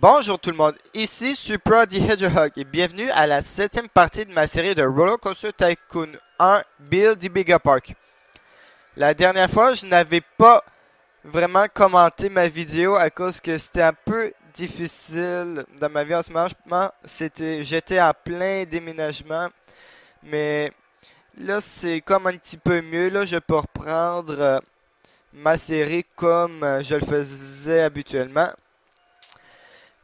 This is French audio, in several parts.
Bonjour tout le monde, ici Super the Hedgehog et bienvenue à la septième partie de ma série de Roller Coaster Tycoon 1 Build the Mega Park. La dernière fois, je n'avais pas vraiment commenté ma vidéo à cause que c'était un peu difficile dans ma vie en ce moment. J'étais en plein déménagement, mais là c'est comme un petit peu mieux. Je peux reprendre euh, ma série comme euh, je le faisais habituellement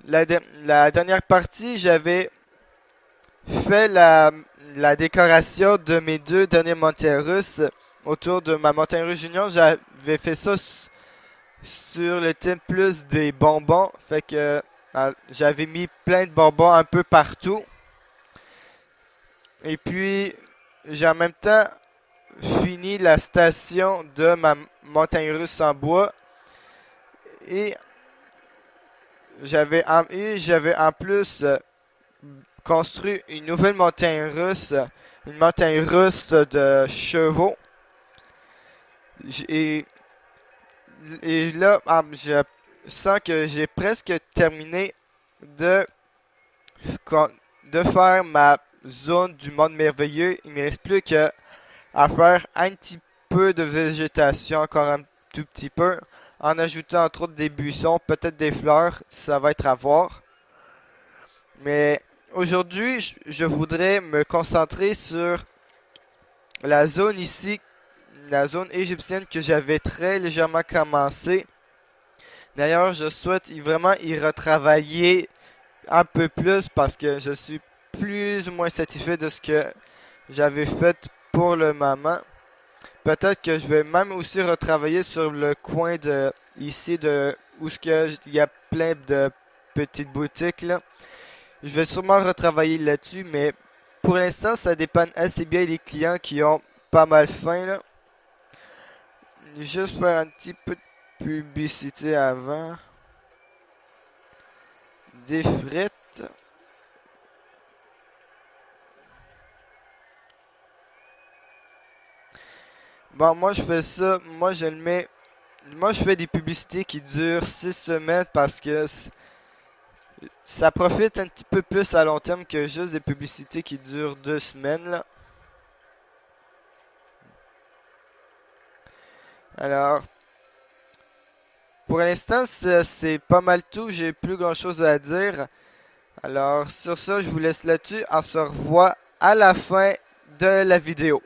la, dernière partie, j'avais fait la, décoration de mes deux derniers montagnes russes autour de ma montagne russe junior. J'avais fait ça sur le thème plus des bonbons. Fait que ah, j'avais mis plein de bonbons un peu partout. Et puis, j'ai en même temps fini la station de ma montagne russe en bois. Et j'avais en, j'avais en plus euh, construit une nouvelle montagne russe, une montagne russe de chevaux. Et, là, ah, je sens que j'ai presque terminé de, de faire ma zone du monde merveilleux. Il me reste plus que à faire un petit peu de végétation, encore un tout petit peu en ajoutant entre autres des buissons, peut-être des fleurs, ça va être à voir. Mais aujourd'hui, je voudrais me concentrer sur la zone ici, la zone égyptienne que j'avais très légèrement commencé. D'ailleurs, je souhaite vraiment y retravailler un peu plus parce que je suis plus ou moins satisfait de ce que j'avais fait pour le moment. Peut-être que je vais même aussi retravailler sur le coin de ici de où ce que il y a plein de petites boutiques là. Je vais sûrement retravailler là-dessus, mais pour l'instant, ça dépend assez bien des clients qui ont pas mal faim là. Juste faire un petit peu de publicité avant. Des frites. Bon, moi je fais ça, moi je le mets, moi je fais des publicités qui durent 6 semaines parce que ça profite un petit peu plus à long terme que juste des publicités qui durent 2 semaines. Alors, pour l'instant c'est pas mal tout, j'ai plus grand chose à dire. Alors sur ça je vous laisse là-dessus, on se revoit à la fin de la vidéo.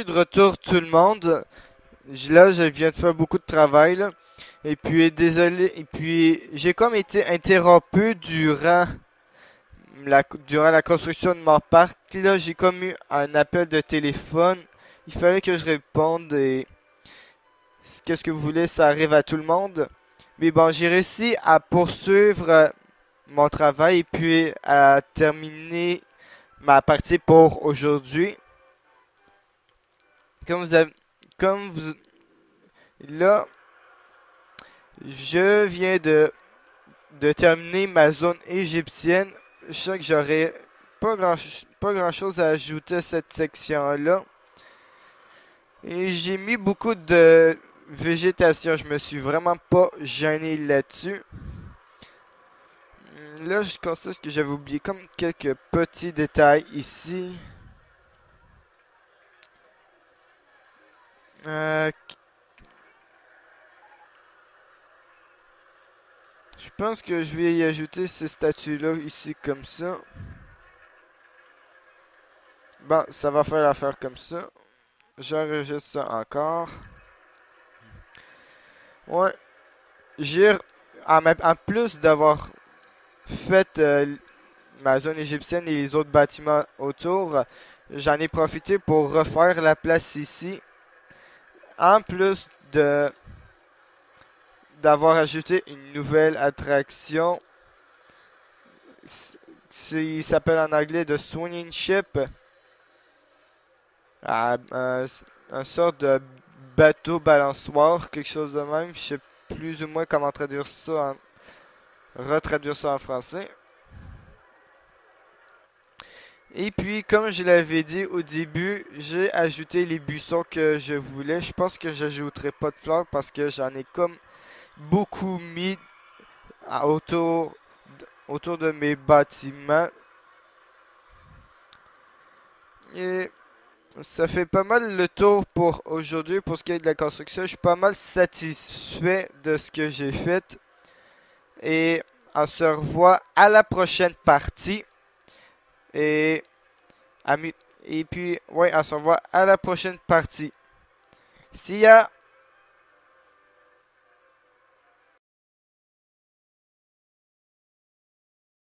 De retour tout le monde. Là, je viens de faire beaucoup de travail. Et puis, désolé. Et puis, j'ai comme été interrompu durant la, durant la construction de mon parc. Là, j'ai comme eu un appel de téléphone. Il fallait que je réponde et... Qu'est-ce que vous voulez, ça arrive à tout le monde. Mais bon, j'ai réussi à poursuivre mon travail et puis à terminer ma partie pour aujourd'hui. Comme vous avez, comme vous, là, je viens de, de terminer ma zone égyptienne. Je sais que j'aurais pas grand, pas grand chose à ajouter à cette section là. Et j'ai mis beaucoup de végétation. Je me suis vraiment pas gêné là-dessus. Là, je constate que j'avais oublié comme quelques petits détails ici. Euh, je pense que je vais y ajouter ces statues-là ici comme ça. Bon, ça va faire l'affaire comme ça. J'enregistre ça encore. Ouais. J'ai, en, plus d'avoir fait euh, ma zone égyptienne et les autres bâtiments autour, j'en ai profité pour refaire la place ici. En plus de d'avoir ajouté une nouvelle attraction. Il s'appelle en anglais The Swinging Ship. Un, un sorte de bateau balançoire, quelque chose de même. Je sais plus ou moins comment traduire ça retraduire ça en français. Et puis, comme je l'avais dit au début, j'ai ajouté les buissons que je voulais. Je pense que j'ajouterai pas de fleurs parce que j'en ai comme beaucoup mis autour, autour de mes bâtiments. Et ça fait pas mal le tour pour aujourd'hui pour ce qui est de la construction. Je suis pas mal satisfait de ce que j'ai fait. Et on se revoit à la prochaine partie. Et, et puis, ouais, on se revoit à la prochaine partie. See ya!